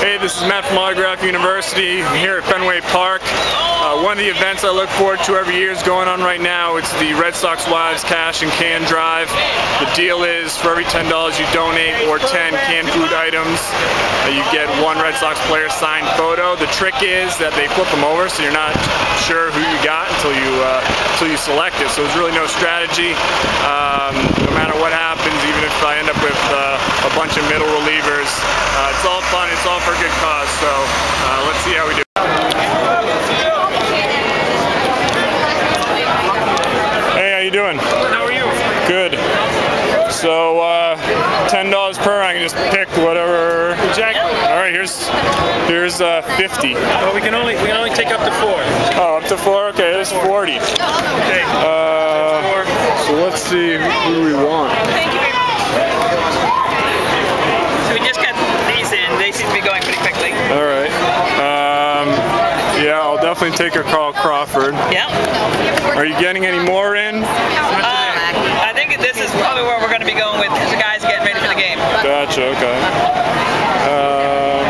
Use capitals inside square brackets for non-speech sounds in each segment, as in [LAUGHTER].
Hey, this is Matt from Autograph University. I'm here at Fenway Park. Uh, one of the events I look forward to every year is going on right now. It's the Red Sox Wives Cash and Can Drive. The deal is for every $10 you donate or 10 canned food items, uh, you get one Red Sox player signed photo. The trick is that they flip them over so you're not sure who you got until you uh, until you select it. So there's really no strategy. Um, no matter what happens, even if I end up with uh, a bunch of middle relievers, it's all fun. It's all for a good cause. So uh, let's see how we do. Hey, how you doing? How are you? Good. So uh, ten dollars per. I can just pick whatever. Exactly. All right. Here's here's uh, fifty. Well, we can only we can only take up to four. Oh, up to four. Okay, there's forty. Okay. Uh, so let's see who do we want. So we just got these in. They seem to be going pretty quickly. All right. Um, yeah, Take a Carl Crawford. Yeah. Are you getting any more in? Uh, I think this is probably where we're going to be going with the guys getting ready for the game. Gotcha. Okay. Um,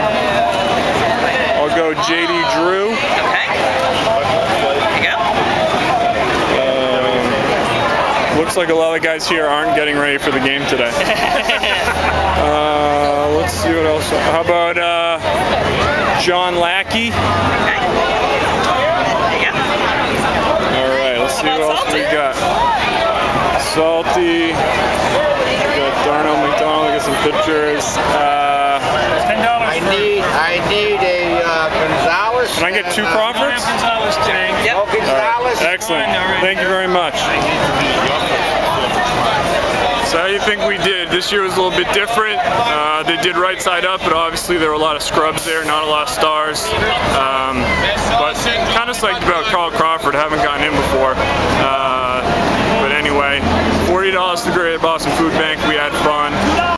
I'll go JD Drew. Okay. There you go. Um, looks like a lot of guys here aren't getting ready for the game today. [LAUGHS] Uh, let's see what else. How about uh, John Lackey? Okay. There you go. All right, let's see what How else about we got. Salty. We got Darnell McDonald. We got some pictures. Uh, I need, I need a uh, Gonzalez. can I get two and, uh, Crawfords? Gonzalez today. Yep. Oh, Gonzalez. Excellent. Fine, all right. Thank you very much. So how do you think we did? This year was a little bit different. Uh, they did right side up, but obviously there were a lot of scrubs there, not a lot of stars. Um, but kind of psyched about Carl before. Uh, but anyway, $40 to Great Boston Food Bank. We had fun.